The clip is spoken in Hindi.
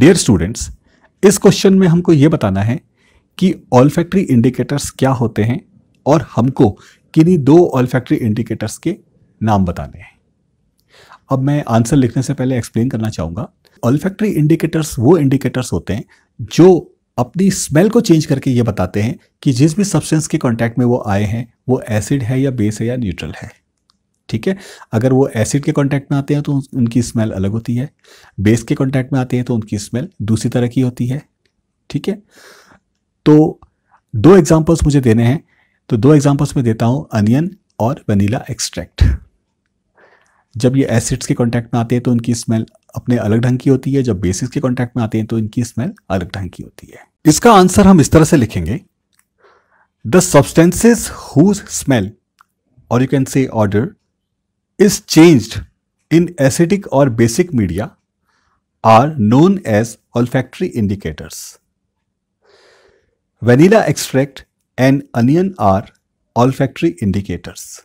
डियर स्टूडेंट्स इस क्वेश्चन में हमको ये बताना है कि ऑल इंडिकेटर्स क्या होते हैं और हमको किन्हीं दो ऑल इंडिकेटर्स के नाम बताने हैं। अब मैं आंसर लिखने से पहले एक्सप्लेन करना चाहूँगा। ऑलफैक्ट्री इंडिकेटर्स वो इंडिकेटर्स होते हैं जो अपनी स्मेल को चेंज करके ये बताते हैं कि जिस भी सब्सटेंस के कांटेक्ट में वो आए हैं, वो एसिड है या बेस है या न्यूट्रल है। ठीक है? अगर वो एसिड के कांटेक्ट में आते हैं तो उनकी स्मेल अलग होती है। बेस के कांटेक्ट में आते हैं तो उनकी स्मेल दूसरी तरह की होती है। ठीक है? तो दो एग्जांपल्स मुझे देने हैं। तो दो एग्जांपल्स मैं देता हूँ अनियन और वनीला एक्सट्रैक्ट जब ये एसिड्स के कांटेक्ट में आते हैं तो उनकी स्मेल अपने अलग ढंग की होती है। जब बेसिस के कांटेक्ट में आते हैं तो इनकी स्मेल अलग ढंग की होती है। इसका आंसर हम इस तरह से लिखेंगे। द सब्सटेंसेस हुज स्मेल और you can say order is changed in acidic or basic media are known as olfactory indicators. Vanilla extract and onion are olfactory indicators.